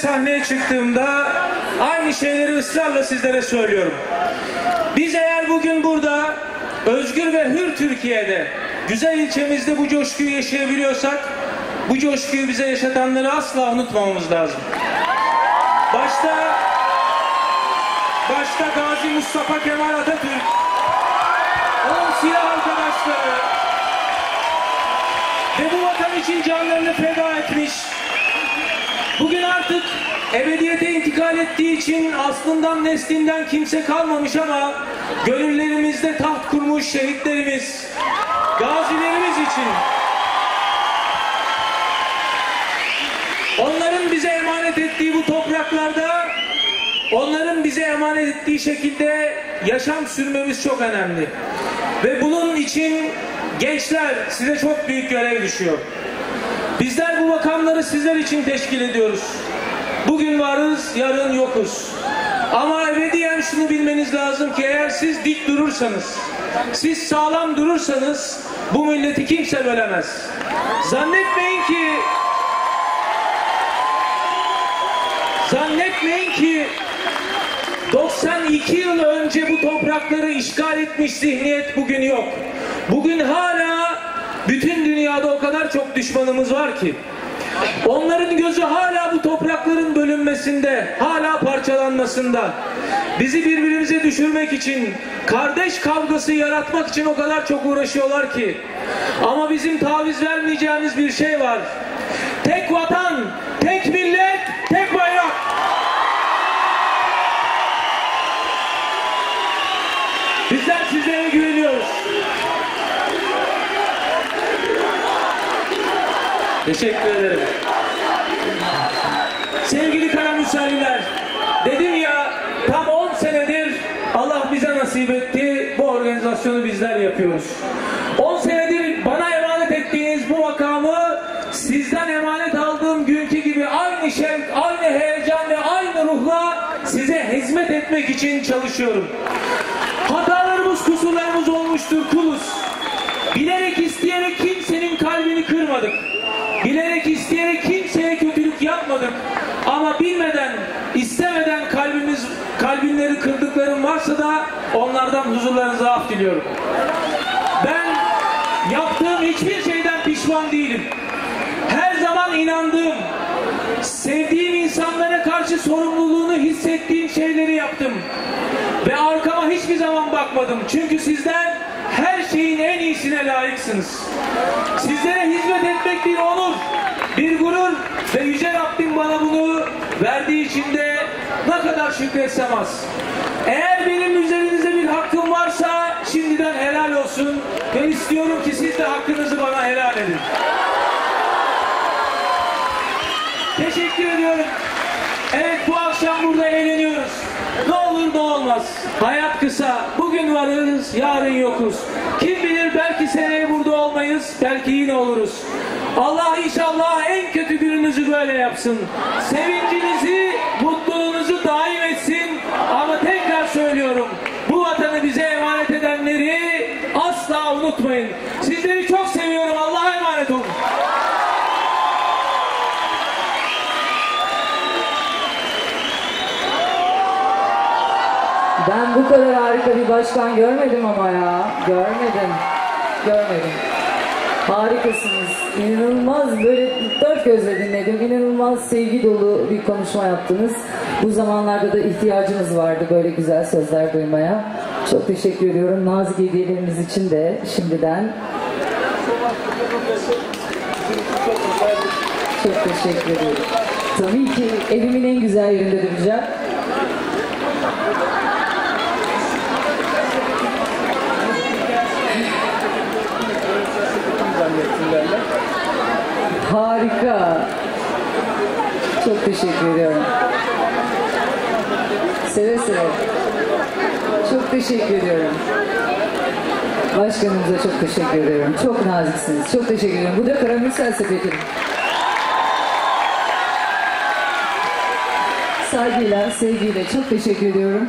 sahneye çıktığımda aynı şeyleri ısrarla sizlere söylüyorum. Biz eğer bugün burada özgür ve hür Türkiye'de güzel ilçemizde bu coşkuyu yaşayabiliyorsak bu coşkuyu bize yaşatanları asla unutmamamız lazım. Başta başta Gazi Mustafa Kemal Atatürk onun silah arkadaşları ve bu vatan için canlarını feda etmiş. Artık ebediyete intikal ettiği için aslından neslinden kimse kalmamış ama gönüllerimizde taht kurmuş şehitlerimiz, gazilerimiz için onların bize emanet ettiği bu topraklarda onların bize emanet ettiği şekilde yaşam sürmemiz çok önemli. Ve bunun için gençler size çok büyük görev düşüyor. Bizler bu makamları sizler için teşkil ediyoruz. Bugün varız, yarın yokuz. Ama ebediyen şunu bilmeniz lazım ki eğer siz dik durursanız, siz sağlam durursanız bu milleti kimse bölemez. Zannetmeyin ki Zannetmeyin ki 92 yıl önce bu toprakları işgal etmiş zihniyet bugün yok. Bugün hala bütün dünyada o kadar çok düşmanımız var ki onların gözü hala bu toprakların bölünmesinde, hala parçalanmasında. Bizi birbirimize düşürmek için, kardeş kavgası yaratmak için o kadar çok uğraşıyorlar ki. Ama bizim taviz vermeyeceğimiz bir şey var. Tek vatan, tek millet, tek bayrak. Bizler sizlere güveniyoruz. Teşekkür ederim. Sevgili Karamürseliler, dedim ya tam 10 senedir Allah bize nasip etti. Bu organizasyonu bizler yapıyoruz. 10 senedir bana emanet ettiğiniz bu makamı sizden emanet aldığım günkü gibi aynı şevk, aynı heyecan ve aynı ruhla size hizmet etmek için çalışıyorum. Hatalarımız, kusurlarımız olmuştur kuluz. Bilerek isteyerek kimsenin kalbini kırmadık. Varsa da onlardan huzurlarınıza af diliyorum. Ben yaptığım hiçbir şeyden pişman değilim. Her zaman inandığım, sevdiğim insanlara karşı sorumluluğunu hissettiğim şeyleri yaptım. Ve arkama hiçbir zaman bakmadım. Çünkü sizler her şeyin en iyisine layıksınız. Sizlere hizmet etmek bir onur, bir gurur ve Yüce Rabbim bana bunu verdiği için de ne kadar şükretsem az. Eğer benim üzerinizde bir hakkım varsa şimdiden helal olsun ve istiyorum ki siz de hakkınızı bana helal edin. Teşekkür ediyorum. Evet bu akşam burada eğleniyoruz. Ne olur ne olmaz. Hayat kısa. Bugün varız, yarın yokuz. Kim bilir belki seneye burada olmayız, belki yine oluruz. Allah inşallah en kötü gününüzü böyle yapsın. Sevincinizi, mutluluğunuzu daim etsin. Ama tekrar söylüyorum. Bu vatanı bize emanet edenleri asla unutmayın. Sizleri çok seviyorum. Allah'a emanet olun. Ben bu kadar harika bir başkan görmedim ama ya. Görmedim. Görmedim. Harikasınız. İnanılmaz böyle dört gözle dinledim. İnanılmaz sevgi dolu bir konuşma yaptınız. Bu zamanlarda da ihtiyacımız vardı böyle güzel sözler duymaya. Çok teşekkür ediyorum. Nazik hediyeleriniz için de şimdiden. Çok teşekkür ediyorum. Tabii ki evimin en güzel yerinde duracak. Harika. Çok teşekkür ediyorum. Seve seve. Çok teşekkür ediyorum. Başkanımıza çok teşekkür ediyorum. Çok naziksiniz. Çok teşekkür ediyorum. Bu da Karamürsel Sepetim. Saygıyla, sevgiyle çok teşekkür ediyorum.